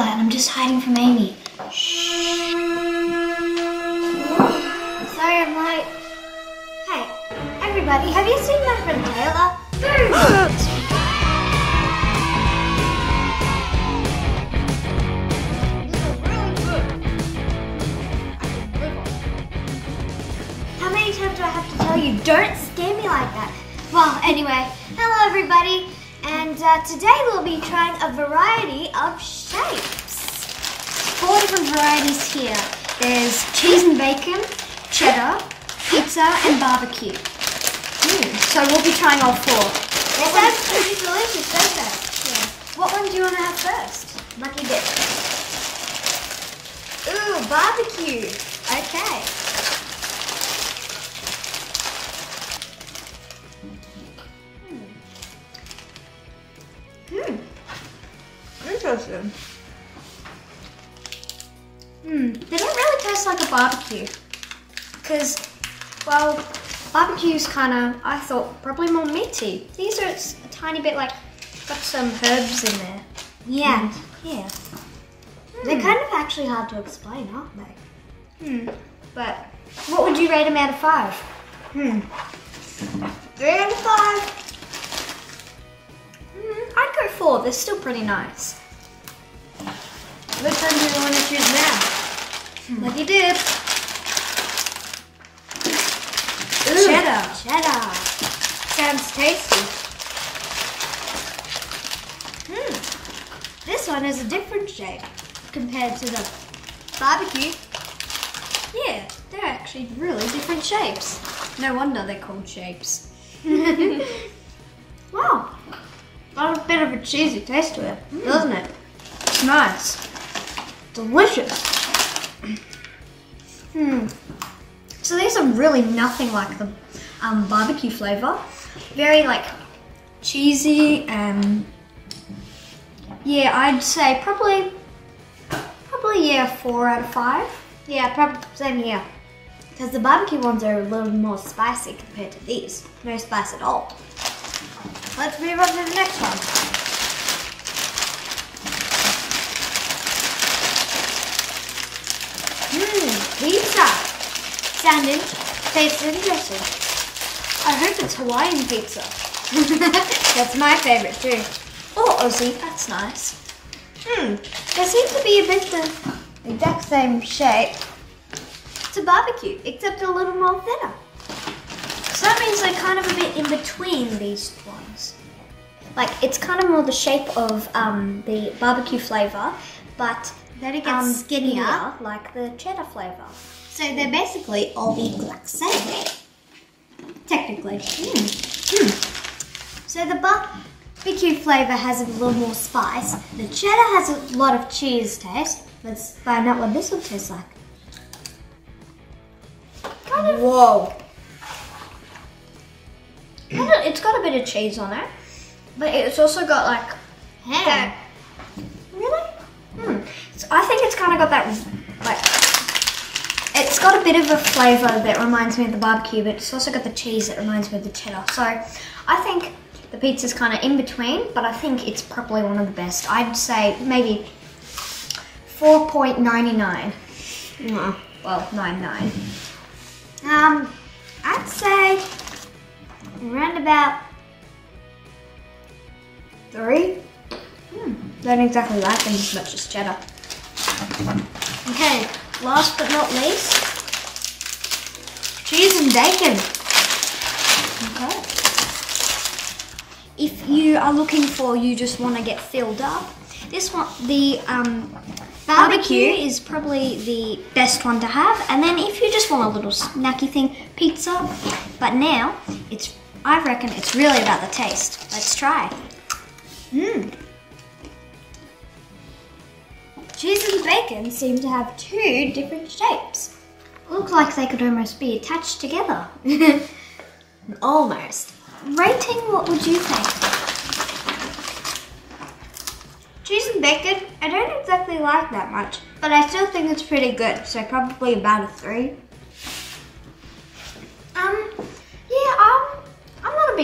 and I'm just hiding from Amy. Shh. Sorry I'm late. Hey, everybody, have you seen my friend Taylor? How many times do I have to tell you, don't scare me like that? Well, anyway, hello everybody, and uh, today we'll be trying a variety of shapes. Four different varieties here. There's cheese and bacon, cheddar, pizza, and barbecue. Mm, So we'll be trying all four. They sound pretty delicious, don't they? Yeah. What one do you want to have first? Lucky dip. Ooh, barbecue. Okay. Interesting. Hmm. They don't really taste like a barbecue. Because, well, barbecue's kind of, I thought, probably more meaty. These are a tiny bit like, got some herbs in there. Yeah. Yeah. They're kind of actually hard to explain, aren't they? Hmm. But, what would you rate them out of five? Hmm. Three out of five. Mm, I'd go four. They're still pretty nice. Which one do you want to choose now? Lucky dip. cheddar. Cheddar. Sounds tasty. Hmm. This one is a different shape compared to the barbecue. Yeah, they're actually really different shapes. No wonder they're called shapes. wow. Got a bit of a cheesy taste to it, doesn't it? It's nice. Delicious. Hmm. So these are really nothing like the um, barbecue flavor. Very like cheesy and yeah, I'd say probably probably yeah four out of five. Yeah, probably same here. Because the barbecue ones are a little more spicy compared to these. No spice at all. Let's move on to the next one. Mmm, pizza. Sound in- tastes interesting. I hope it's Hawaiian pizza. That's my favorite too. Oh, Aussie, that's nice. Hmm, they seem to be a bit the exact same shape. It's a barbecue, except a little more thinner. So that means they're kind of a bit in between these ones. Like it's kind of more the shape of um, the barbecue flavor, but Then it gets um, skinnier. like the cheddar flavor. So they're basically all the exact same, technically. Hmm. So the barbecue flavor has a little more spice. The cheddar has a lot of cheese taste. Let's find out what this will taste like. Kind of. Whoa. It's got a bit of cheese on it, but it's also got like Ham. Really? Hmm. So I think it's kind of got that like. It's got a bit of a flavour that reminds me of the barbecue, but it's also got the cheese that reminds me of the cheddar. So I think the pizza's kind of in between, but I think it's probably one of the best. I'd say maybe 4.99. Mm, well, 99. Um, I'd say around about three. Hmm, don't exactly like them as much as cheddar. Okay, last but not least, cheese and bacon. Okay. If you are looking for, you just want to get filled up, this one, the um, barbecue is probably the best one to have. And then if you just want a little snacky thing, pizza. But now, it's, I reckon it's really about the taste. Let's try. Mmm. Cheese and bacon seem to have two different shapes. Look like they could almost be attached together. almost. Rating, what would you think? Cheese and bacon, I don't exactly like that much, but I still think it's pretty good, so probably about a 3.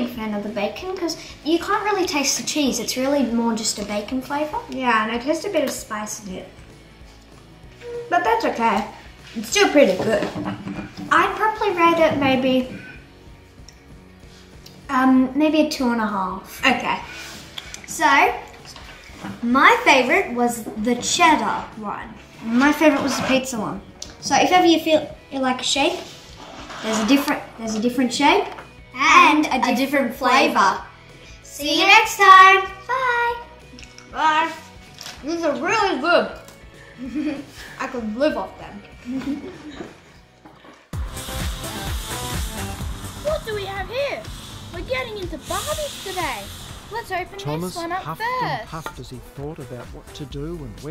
Big fan of the bacon because you can't really taste the cheese. It's really more just a bacon flavor. Yeah, and I taste a bit of spice in it. But that's okay. It's still pretty good. I'd probably rate it maybe, um, maybe a two and a half. Okay. So, my favorite was the cheddar one. My favorite was the pizza one. So if ever you feel you like a shape, there's a different there's a different shape and, a, different flavor. See you next time. Bye. Bye. These are really good. I could live off them. What do we have here? We're getting into Barbies today. Let's open Thomas this one up huffed and first. puffed as he thought about what to do and where.